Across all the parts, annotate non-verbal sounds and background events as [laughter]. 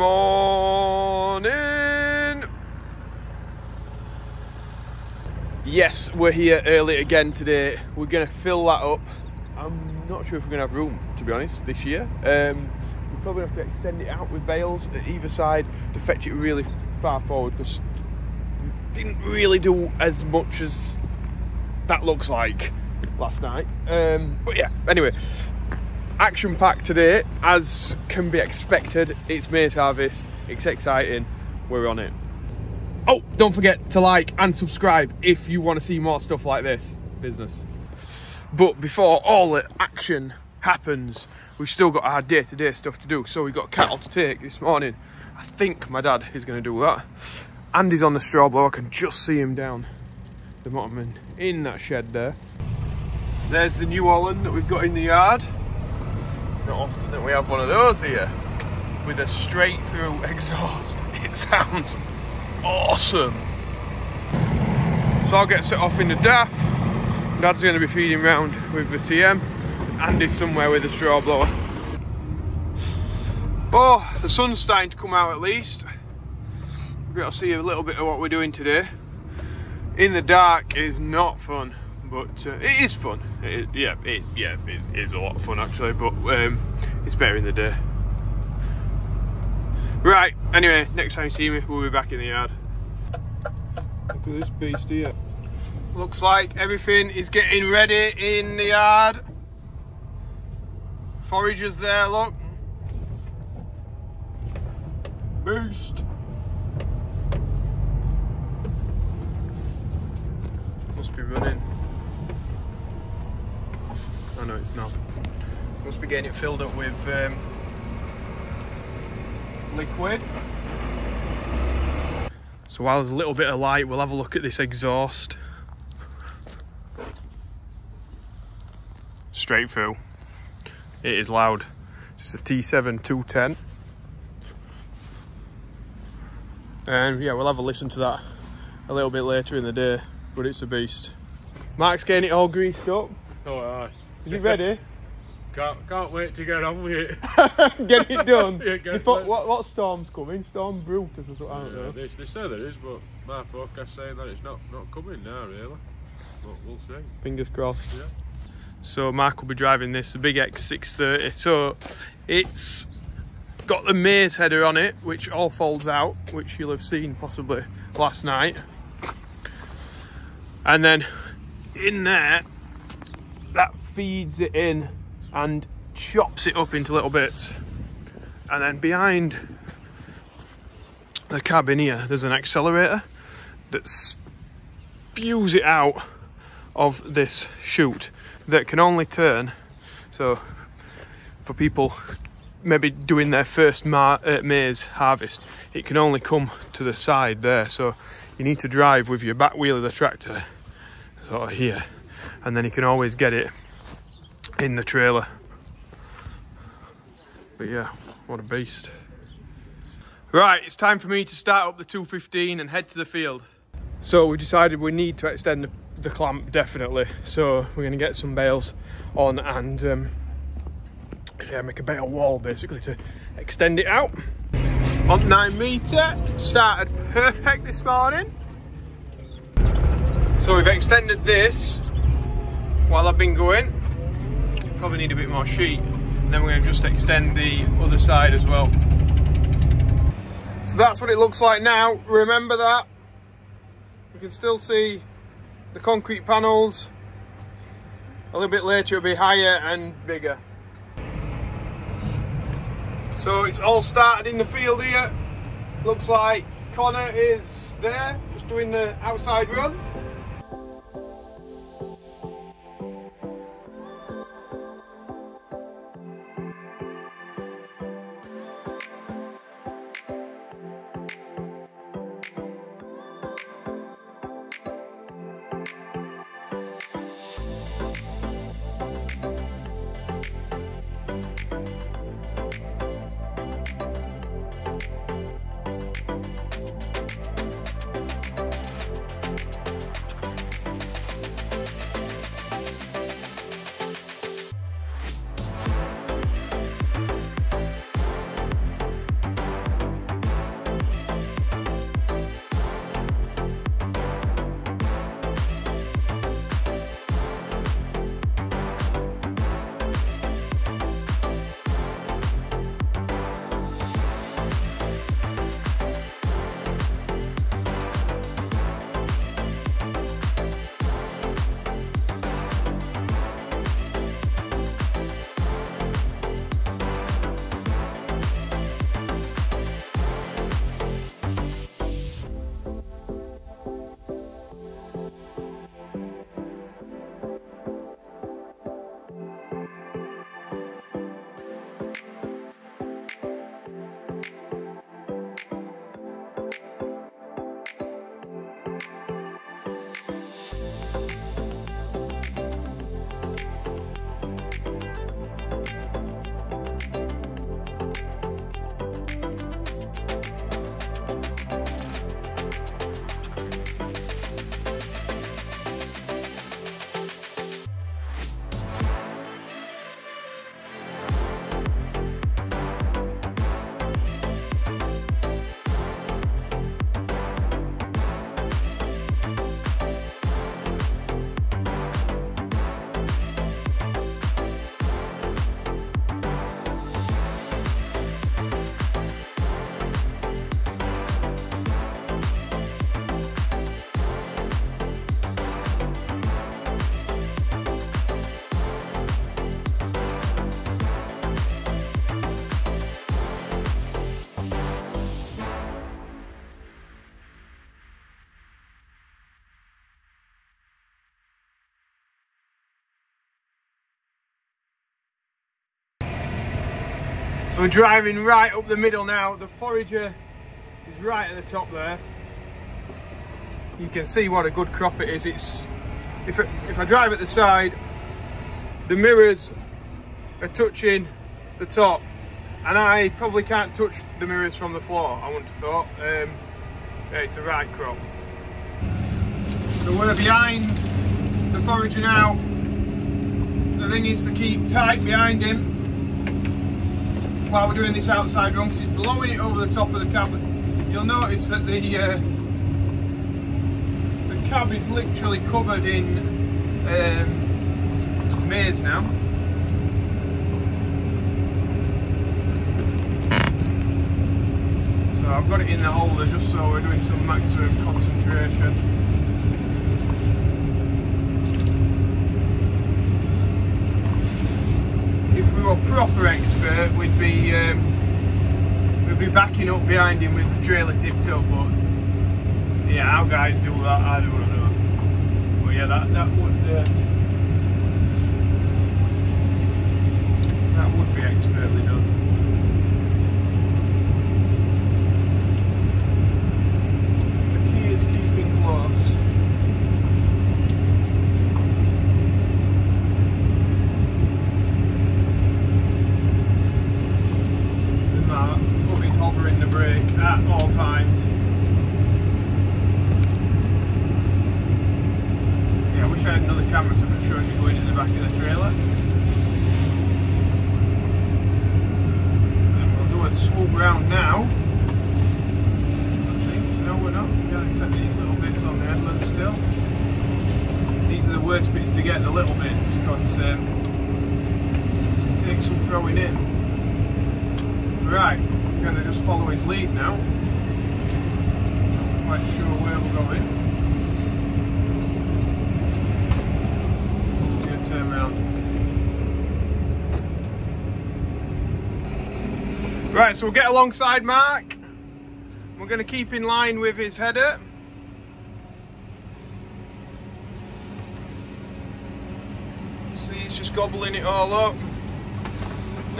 morning. Yes, we're here early again today. We're going to fill that up. I'm not sure if we're going to have room, to be honest, this year. Um, we're probably have to extend it out with bales at either side to fetch it really far forward because didn't really do as much as that looks like last night. Um, but yeah, anyway, action packed today, as can be expected. It's maize harvest, it's exciting, we're on it. Oh, don't forget to like and subscribe if you want to see more stuff like this business. But before all the action happens, we've still got our day to day stuff to do. So we've got cattle to take this morning. I think my dad is going to do that. Andy's on the straw blower, I can just see him down the bottom in that shed there. There's the New Holland that we've got in the yard. Not often that we have one of those here with a straight through [laughs] exhaust. It sounds awesome. So I'll get set off in the DAF. Dad's going to be feeding round with the TM. Andy's somewhere with the straw blower. Oh, the sun's starting to come out at least. We've got to see a little bit of what we're doing today. In the dark is not fun, but uh, it is fun. It, yeah, it, yeah, it is a lot of fun actually, but um, it's better in the day. Right, anyway, next time you see me, we'll be back in the yard. Look at this beast here. Looks like everything is getting ready in the yard. Foragers there, look. Beast. Must be running. Oh no, it's not. Must be getting it filled up with um, liquid. So while there's a little bit of light, we'll have a look at this exhaust. Straight through. It is loud. Just a T7 210. And yeah, we'll have a listen to that a little bit later in the day, but it's a beast. Mark's getting it all greased up. Oh, aye. Is it ready? Can't, can't wait to get on with it. [laughs] get it done. [laughs] Yeah, get it Before, done. what, what storm's coming? Storm Brutus or something? I don't Yeah, know. they, they say there is, but my forecast saying that it's not, not coming now, really. But we'll see. Fingers crossed. Yeah. So Mark will be driving this, the big X630. So it's got the maize header on it, which all folds out, which you'll have seen possibly last night. And then in there, that feeds it in and chops it up into little bits. And then behind the cabin here, there's an accelerator that spews it out of this chute that can only turn. So, for people maybe doing their first ma- uh, maize harvest, it can only come to the side there. So, you need to drive with your back wheel of the tractor, sort of here, and then you can always get it in the trailer. But yeah, what a beast. Right, it's time for me to start up the 215 and head to the field. So we decided we need to extend the, the clamp definitely. So we're going to get some bales on and um, yeah, make a bale wall basically to extend it out. On nine meter, started perfect this morning. So we've extended this while I've been going. Probably need a bit more sheet. And then we're going to just extend the other side as well. So that's what it looks like now. Remember that. You can still see the concrete panels. A little bit later it'll be higher and bigger. So it's all started in the field here. Looks like Connor is there, just doing the outside run. We're driving right up the middle now. The forager is right at the top there. You can see what a good crop it is. It's if I, if I drive at the side, the mirrors are touching the top, and I probably can't touch the mirrors from the floor. I wouldn't have thought. Um, yeah, it's a right crop. So we're behind the forager now. The thing is to keep tight behind him while we're doing this outside run because he's blowing it over the top of the cab. You'll notice that the uh, the cab is literally covered in um, maize now. So I've got it in the holder just so we're doing some maximum concentration. if we were proper expert, we'd be um, we'd be backing up behind him with the trailer up. But yeah, how guys do that, I don't know. But yeah, that that would uh, that would be expertly done. The key is keeping close. And that foot is hovering the brake at all times. Yeah, I wish I had another camera so I could show you trailer. And we'll do a swoop round now. I think. No, we're not. We can't accept these little bits on the headland still. These are the worst bits to get, the little bits, because um, it takes some throwing in. Right, I'm going to just follow his lead now. Not quite sure where we're going. Gonna turn around. Right, so we'll get alongside Mark. We're going to keep in line with his header. See, he's just gobbling it all up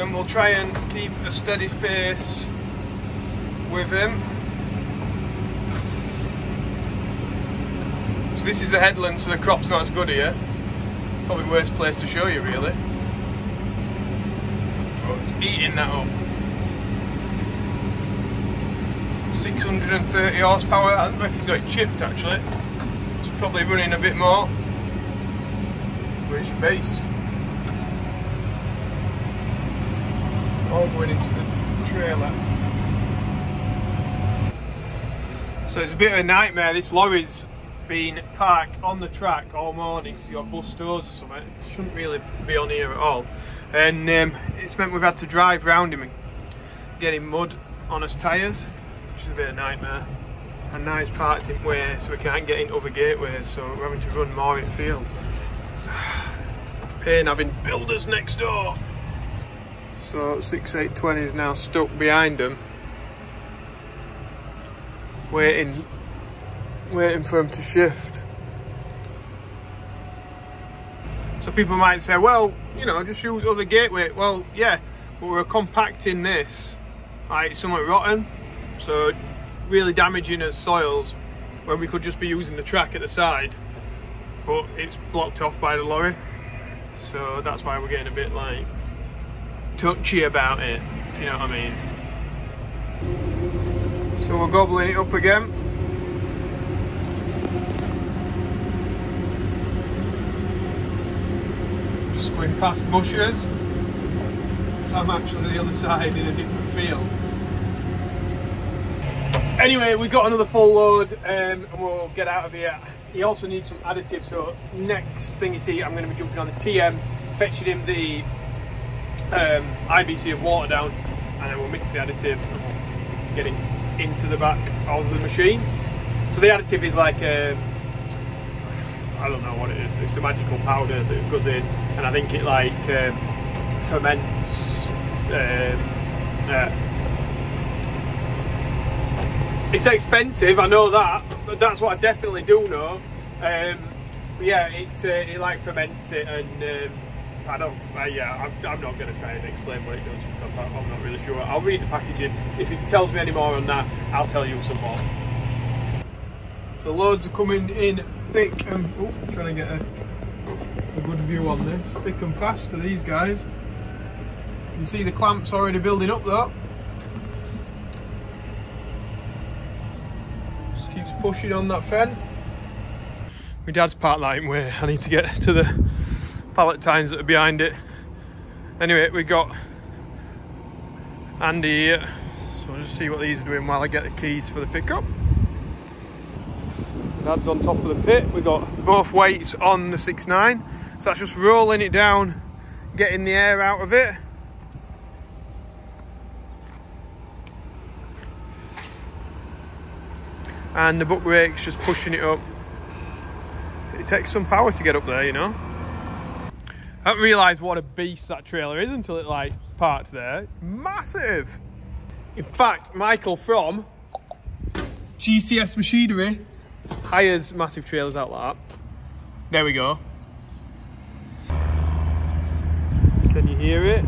then we'll try and keep a steady pace with him. So this is the headland, so the crop's not as good here. Probably worst place to show you really. Oh, it's eating that up. 630 horsepower, I don't know if he's got it chipped actually. It's probably running a bit more. But it's a beast. all going into the trailer. So it's a bit of a nightmare. This lorry's been parked on the track all morning. So got bus stores or something. It shouldn't really be on here at all. And um, it's meant we've had to drive round him and get him mud on his tyres, which is a bit of a nightmare. And now he's parked in way so we can't get into other gateways, so we're having to run more in field. [sighs] Pain having builders next door. So 6820 is now stuck behind them, waiting, waiting for him to shift. So people might say, well, you know, just use other gateway. Well, yeah, but we're compacting this like somewhat rotten, so really damaging as soils when we could just be using the track at the side, but it's blocked off by the lorry. So that's why we're getting a bit like touchy about it, if you know what I mean. So we're gobbling it up again. Going past bushes. So I'm actually the other side in a different field. Anyway, we've got another full load um, and we'll get out of here. He also needs some additives, so next thing you see, I'm going to be jumping on the TM, fetching him the um, IBC of water down and then we'll mix the additive and we'll get it into the back of the machine. So the additive is like a, I don't know what it is, it's a magical powder that goes in and I think it like um, ferments um, uh, it's expensive, I know that, but that's what I definitely do know. Um, yeah, it, uh, it like ferments it and um, I don't. Uh, yeah, I'm, I'm not going to try and explain what it does because I- I'm not really sure. I'll read the packaging. If it tells me any more on that, I'll tell you some more. The loads are coming in thick and oh, trying to get a, a good view on this. Thick and fast to these guys. You can see the clamps already building up though. Just keeps pushing on that Fendt. My dad's parked that in way. I need to get [laughs] to the pallet tines that are behind it. Anyway, we got Andy here. So I'll just see what these are doing while I get the keys for the pickup. Dad's on top of the pit. We've got both weights on the 6.9. So that's just rolling it down, getting the air out of it. And the buck rake's just pushing it up. It takes some power to get up there, you know. I didn't realise what a beast that trailer is until it like parked there. It's massive. In fact, Michael from GCS Machinery hires massive trailers out like that. There we go. Can you hear it?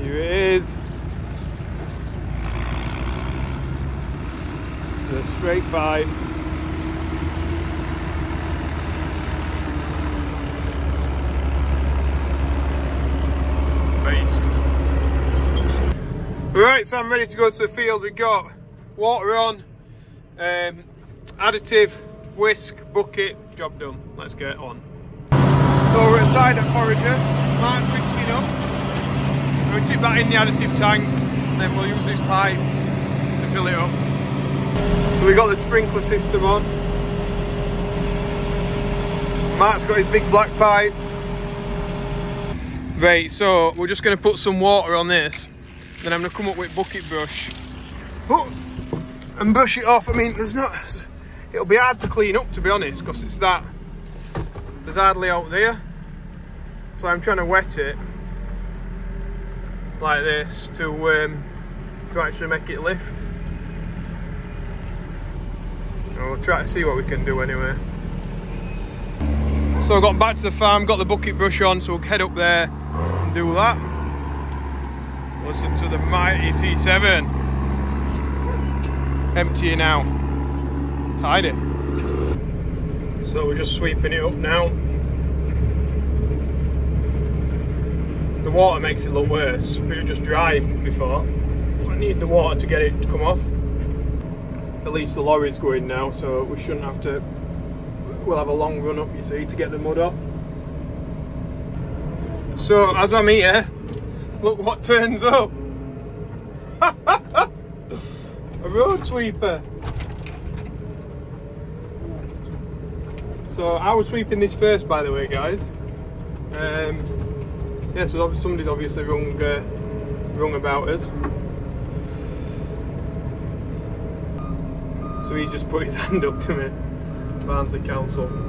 Here it is. A straight pipe. I'm ready to go to the field. We've got water on, um, additive, whisk, bucket, job done. Let's get on. So we're inside at Forager, Mark's whisking up. We'll tip that in the additive tank, and then we'll use this pipe to fill it up. So we've got the sprinkler system on. Mark's got his big black pipe. Right, so we're just going to put some water on this. Then I'm to come up with bucket brush. Oh, and brush it off. I mean, there's not... It'll be hard to clean up, to be honest, because it's that... There's hardly out there. So I'm trying to wet it like this to, um, to actually make it lift. And We'll try to see what we can do anyway. So I got back to the farm, got the bucket brush on, so we'll head up there and do that. Listen to the mighty T7. Emptying out. Tidy. So we're just sweeping it up now. The water makes it look worse. It was just dry before, I need the water to get it to come off. At least the lorry's going now, so we shouldn't have to we'll have a long run up, you see, to get the mud off. So, as I'm here, look what turns up. [laughs] a road sweeper. So, I was sweeping this first, by the way, guys. Um, yeah, so somebody's obviously wrong, uh, about us. So he just put his [laughs] hand up to me. Barnsley Council.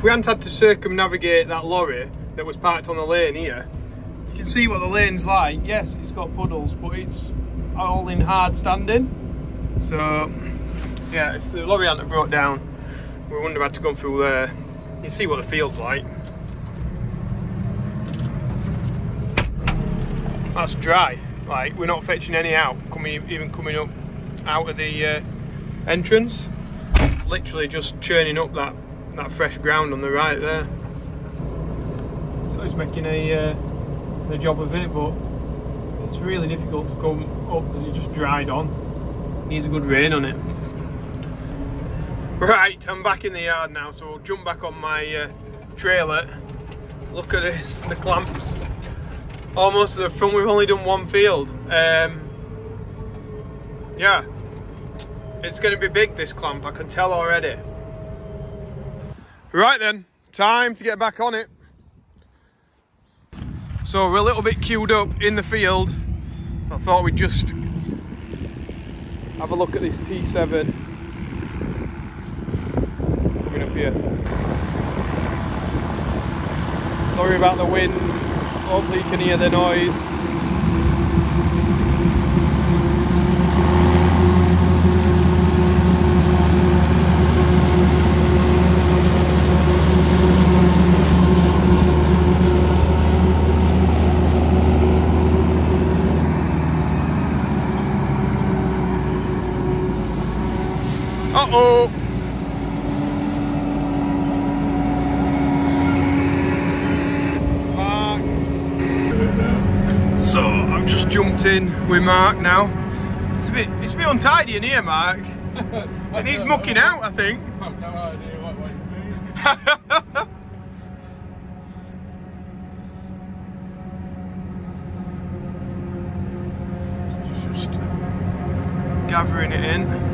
If we hadn't had to circumnavigate that lorry that was parked on the lane here, you can see what the lane's like. Yes, it's got puddles, but it's all in hard standing. So, yeah, if the lorry hadn't brought down, we wouldn't have had to come through there. You can see what the field's like. That's dry. Like, we're not fetching any out, coming even coming up out of the uh, entrance. It's literally just churning up that, that fresh ground on the right there. So it's making a, uh, a job of it, but it's really difficult to come up because it's just dried on. Needs a good rain on it. Right, I'm back in the yard now, so we'll jump back on my uh, trailer. Look at this, the clamps. Almost to the front, we've only done one field. Um, yeah, it's going to be big this clamp, I can tell already. Right then, time to get back on it. So we're a little bit queued up in the field. I thought we'd just have a look at this T7 coming up here. Sorry about the wind, hopefully you can hear the noise. Uh-oh. Mark. So I've just jumped in with Mark now. It's a bit it's a bit untidy in here, Mark. [laughs] It needs mucking out, I think. [laughs] I've no idea what way [laughs] to just gathering it in.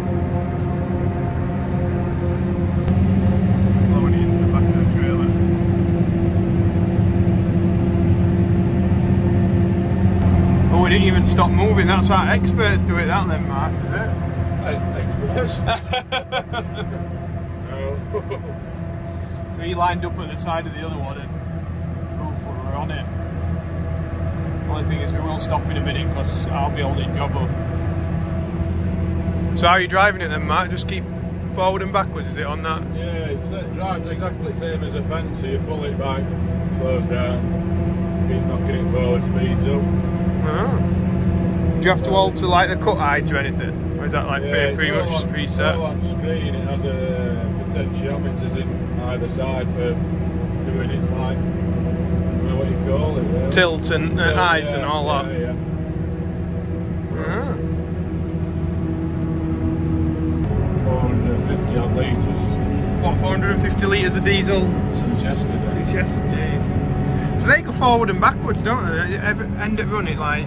Even stop moving. That's why experts do it, that then, Mark, is it? no. [laughs] [laughs] So he lined up at the side of the other one and roof we were on it. Only thing is we will stop in a minute because I'll be holding job up. So how are you driving it then, Mark? Just keep forward and backwards, is it on that? Yeah, it drives exactly the same as a Fendt. So you pull it back, slows down, keep knocking it forward, speeds up. Ah. Do you have to alter like the cut height or anything? Or is that like yeah, pretty, pretty much on- preset? on screen. It has a potentiometers in either side for doing its like, know what you call it. Really. Tilt and uh, Tilt, height yeah, and all yeah, that. Yeah. Ah. 450 litres What, 450 litres of diesel? since yesterday. Since yes, jeez. So they go forward and backwards, don't they? End up running like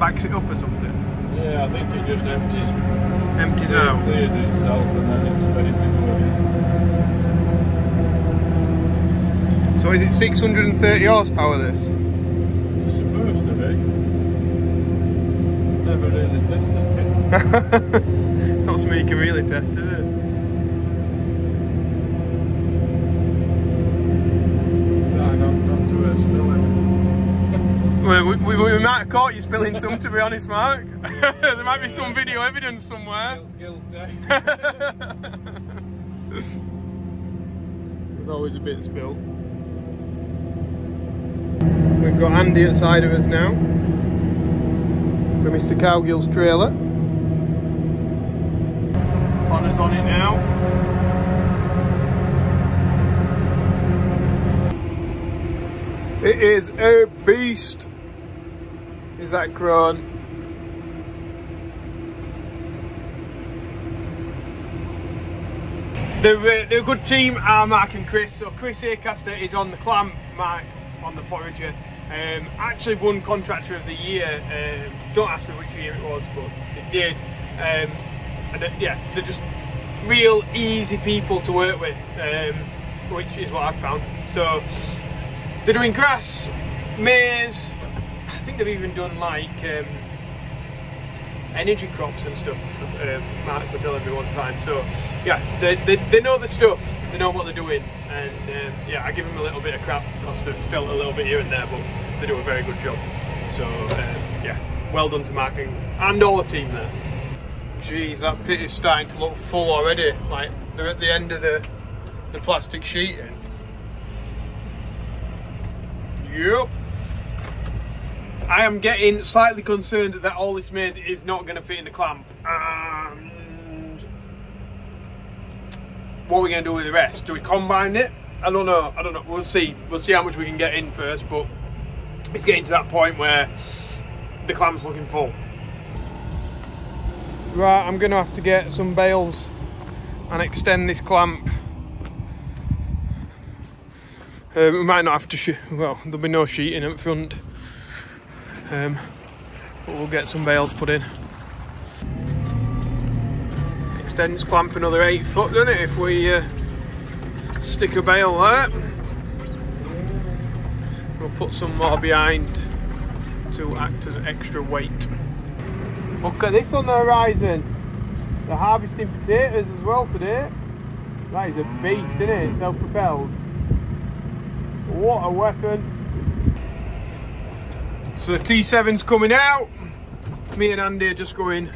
backs it up or something. Yeah, I think it just empties, Empties out. clears itself, and then it's ready to go. So is it 630 horsepower this? It's supposed to be. Never really tested it. [laughs] it's not something you can really test, is it? We, we, we might have caught you spilling some, to be honest, Mark. [laughs] there might be some video evidence somewhere. Guilty. Eh? There's always a bit spilled. We've got Andy at side of us now. With Mr. Cowgill's trailer. Connor's on it now. It is a beast. Is that Krone? They're, uh, they're a good team, are Mark and Chris. So Chris Acaster is on the clamp, Mark on the forager. Um, actually won contractor of the year. Um, don't ask me which year it was, but they did. Um, and uh, yeah, they're just real easy people to work with, um, which is what I've found. So they're doing grass, maize. I think they've even done like um, energy crops and stuff. Um, Mark was telling me one time. So yeah, they, they, they know the stuff. They know what they're doing, and um, yeah, I give them a little bit of crap because they've spilled a little bit here and there, but they do a very good job. So um, yeah, well done to Mark and, and all the team there. Jeez, that pit is starting to look full already. Like they're at the end of the the plastic sheeting. Yep. I am getting slightly concerned that all this maize is not going to fit in the clamp. And what are we going to do with the rest? Do we combine it? I don't know. I don't know. We'll see. We'll see how much we can get in first. But it's getting to that point where the clamp's looking full. Right, I'm going to have to get some bales and extend this clamp. Um, we might not have to, well, there'll be no sheeting up front. Um, but we'll get some bales put in. Extends clamp another 8 foot, doesn't it, if we uh, stick a bale there. We'll put some more behind to act as extra weight. Look at this on the horizon. They're harvesting potatoes as well today. That is a beast, isn't it? Self-propelled. What a weapon. So the T7's coming out. Me and Andy are just going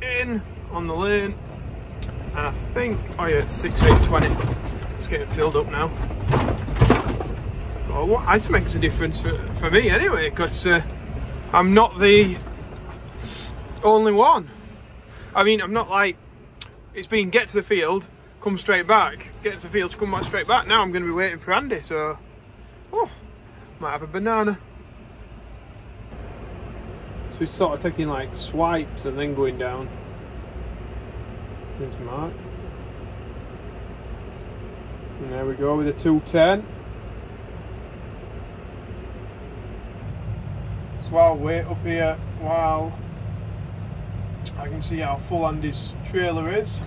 in on the lane. And I think, oh yeah, 6820. It's getting filled up now. Oh, what, that makes a difference for, for me anyway, because uh, I'm not the only one. I mean, I'm not like it's been get to the field, come straight back, get to the field, come back straight back. Now I'm going to be waiting for Andy, so oh, might have a banana. So he's sort of taking like swipes and then going down. There's Mark. And there we go with a 210. So I'll wait up here while I can see how full Andy's trailer is.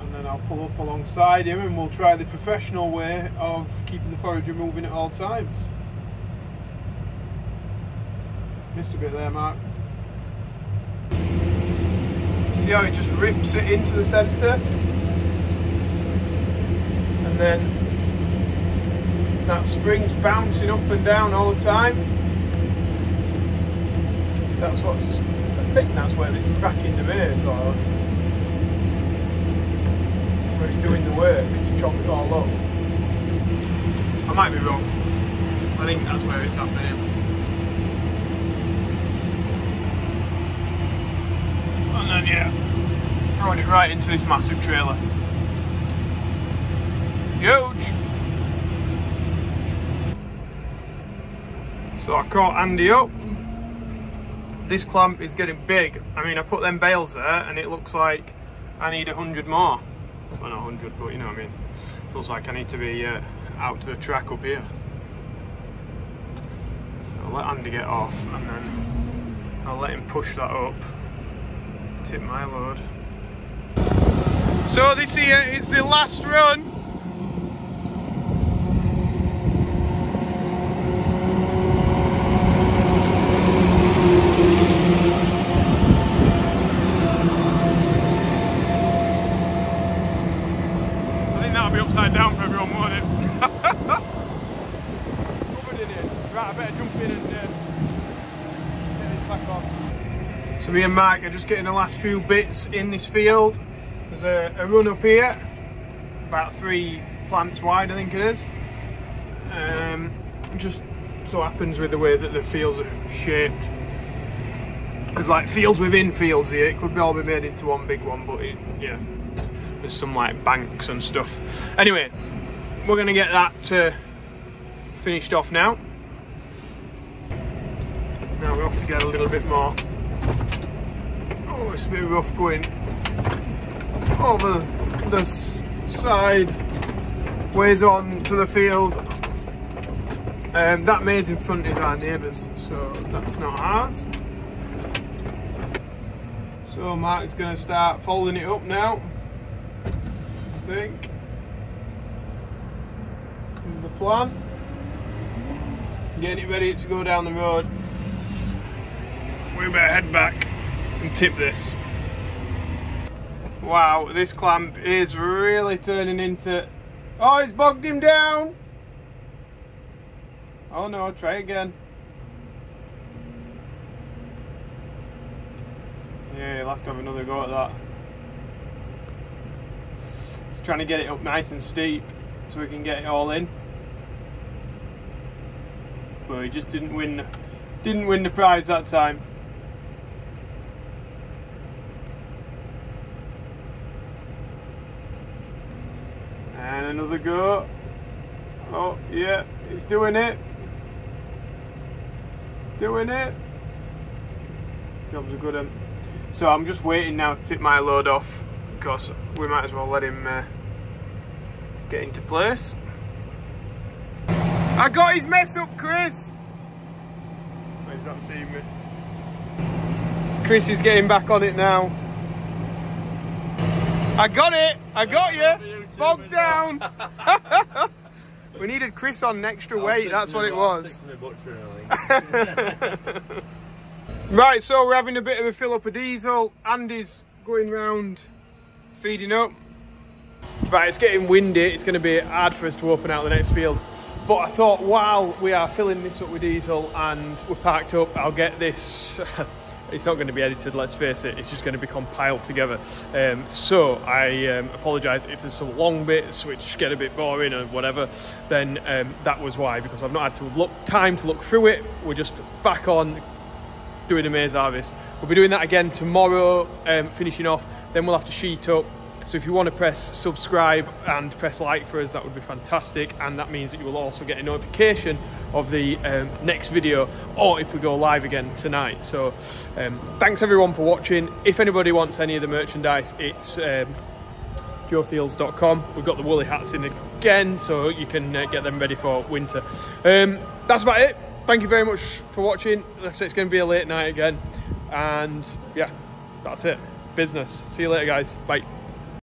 And then I'll pull up alongside him and we'll try the professional way of keeping the forager moving at all times. Missed a bit there, Mark. See how it just rips it into the centre? And then that spring's bouncing up and down all the time. That's what's, I think that's where it's cracking the mirrors or where it's doing the work to chop it all up. I might be wrong. I think that's where it's happening. And then yeah, throwing it right into this massive trailer. Huge! So I caught Andy up. This clamp is getting big. I mean, I put them bales there and it looks like I need a hundred more. Well, not 100, but you know what I mean. Looks like I need to be uh, out to the track up here. So I'll let Andy get off and then I'll let him push that up. Tip my load. So this here is the last run. I think that'll be upside down for everyone, won't it? [laughs] Covered in it. Right, I better jump in and uh, get this back on. So me and Mike are just getting the last few bits in this field. There's a, a run up here, about three plants wide I think it is. Um, it just so happens with the way that the fields are shaped. There's like fields within fields here, it could all be made into one big one, but it, yeah, there's some like banks and stuff. Anyway, we're gonna get that uh, finished off now. Now we have to get a little bit more. Oh, it's a bit rough going over this side, ways on to the field. Um, that maize in front is our neighbours, so that's not ours. So Mark's going to start folding it up now. I think. Is the plan. Getting it ready to go down the road. We better head back and tip this. Wow, this clamp is really turning into... Oh, it's bogged him down! Oh no, try again. Yeah, you'll have to have another go at that. He's trying to get it up nice and steep so we can get it all in. But he just didn't win didn't win the prize that time. And another go. Oh, yeah, he's doing it. Doing it. Job's a good one. So I'm just waiting now to tip my load off because we might as well let him uh, get into place. I got his mess up, Chris. Where's that seeing me? Chris is getting back on it now. I got it. I got you. Bogged down. [laughs] we needed Chris on extra weight. That's what it was. [laughs] Right, so we're having a bit of a fill up of diesel. Andy's going round feeding up. Right, it's getting windy. It's going to be hard for us to open out the next field. But I thought while we are filling this up with diesel and we're parked up, I'll get this. [laughs] it's not going to be edited, let's face it. It's just going to be compiled together. Um, so I um, apologise if there's some long bits which get a bit boring or whatever. Then um, that was why, because I've not had to look time to look through it. We're just back on doing a maize harvest. We'll be doing that again tomorrow, um, finishing off then we'll have to sheet up. So if you want to press subscribe and press like for us, that would be fantastic. And that means that you will also get a notification of the um, next video or if we go live again tonight. So um, thanks everyone for watching. If anybody wants any of the merchandise, it's um. We've got the woolly hats in again, so you can uh, get them ready for winter. Um, that's about it. Thank you very much for watching. It's going to be a late night again. And yeah, that's it. Business. See you later, guys. Bye.